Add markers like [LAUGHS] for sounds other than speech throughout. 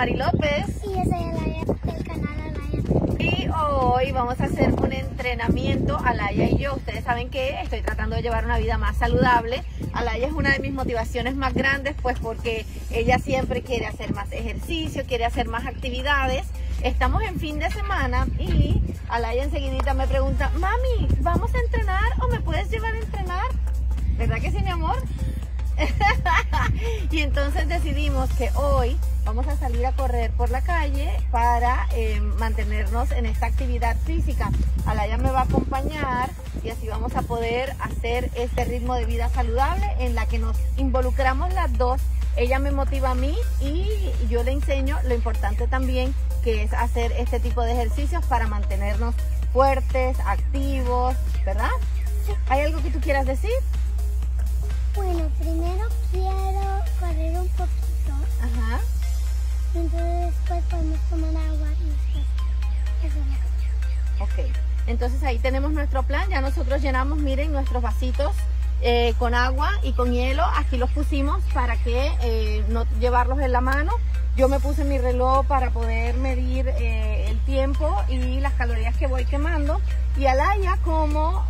Mari López. Y yo soy Alaya del canal Alaya. Y hoy vamos a hacer un entrenamiento, Alaya y yo. Ustedes saben que estoy tratando de llevar una vida más saludable. Alaya es una de mis motivaciones más grandes, pues porque ella siempre quiere hacer más ejercicio, quiere hacer más actividades. Estamos en fin de semana y Alaya enseguidita me pregunta, mami, ¿vamos a entrenar o me puedes llevar a entrenar? ¿Verdad que sí, mi amor? [LAUGHS] y entonces decidimos que hoy vamos a salir a correr por la calle para eh, mantenernos en esta actividad física. Alaya me va a acompañar y así vamos a poder hacer este ritmo de vida saludable en la que nos involucramos las dos. Ella me motiva a mí y yo le enseño lo importante también que es hacer este tipo de ejercicios para mantenernos fuertes, activos, ¿verdad? ¿Hay algo que tú quieras decir? Bueno, primero quiero correr un entonces ahí tenemos nuestro plan. Ya nosotros llenamos, miren, nuestros vasitos eh, con agua y con hielo. Aquí los pusimos para que eh, no llevarlos en la mano. Yo me puse mi reloj para poder medir eh, el tiempo y las calorías que voy quemando. Y Alaya como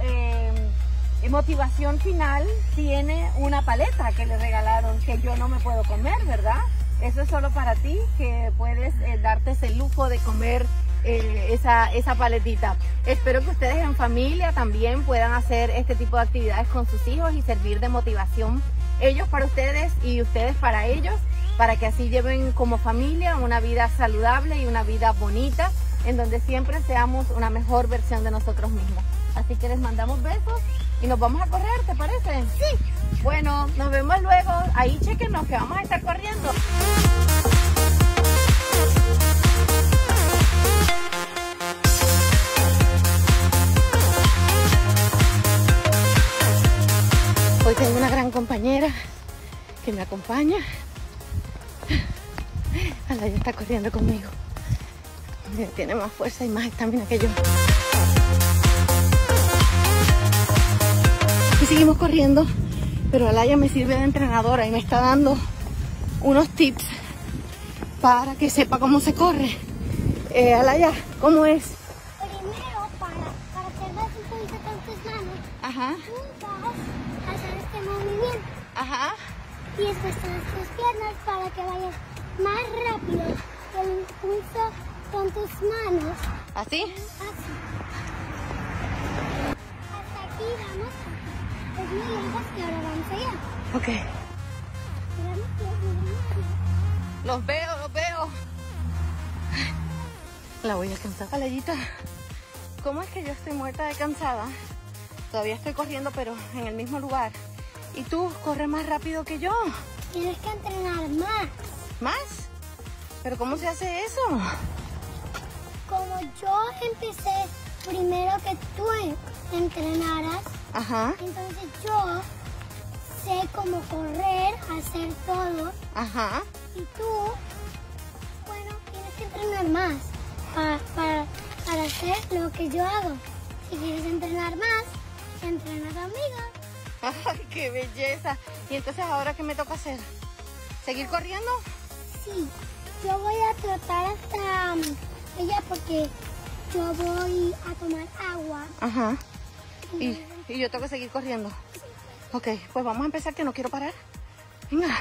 motivación final tiene una paleta que le regalaron que yo no me puedo comer, ¿verdad? Eso es solo para ti que puedes darte ese lujo de comer eh, esa, esa paletita. Espero que ustedes en familia también puedan hacer este tipo de actividades con sus hijos y servir de motivación ellos para ustedes y ustedes para ellos, para que así lleven como familia una vida saludable y una vida bonita, en donde siempre seamos una mejor versión de nosotros mismos. Así que les mandamos besos y nos vamos a correr, ¿te parece? Sí. Bueno, nos vemos luego. Ahí chequenos que vamos a estar corriendo. Gran compañera que me acompaña. Alaya está corriendo conmigo. Tiene más fuerza y más estamina que yo. Y seguimos corriendo, pero Alaya me sirve de entrenadora y me está dando unos tips para que sepa cómo se corre. Eh, Alaya, ¿cómo es? Primero, para, tus manos, Ajá, ajá. Y después tienes tus piernas para que vayas más rápido. El impulso con tus manos. ¿Así? Así. Hasta aquí vamos. Es muy lejos y ahora vamos allá. Ok. Los veo, los veo. La voy a alcanzar. Alayita, ¿cómo es que yo estoy muerta de cansada? Todavía estoy corriendo, pero en el mismo lugar. Y tú corres más rápido que yo. Tienes que entrenar más. ¿Más? ¿Pero cómo se hace eso? Como yo empecé primero que tú entrenaras, Ajá, entonces yo sé cómo correr, hacer todo. ajá. Y tú, bueno, tienes que entrenar más para, para, para hacer lo que yo hago. Si quieres entrenar más, entrena conmigo. ¡Ay, [LAUGHS] qué belleza! ¿Y entonces ahora qué me toca hacer? ¿Seguir corriendo? Sí, yo voy a tratar hasta um, ella porque yo voy a tomar agua. Ajá. Y, y yo tengo que seguir corriendo. Ok, pues vamos a empezar que no quiero parar. Venga.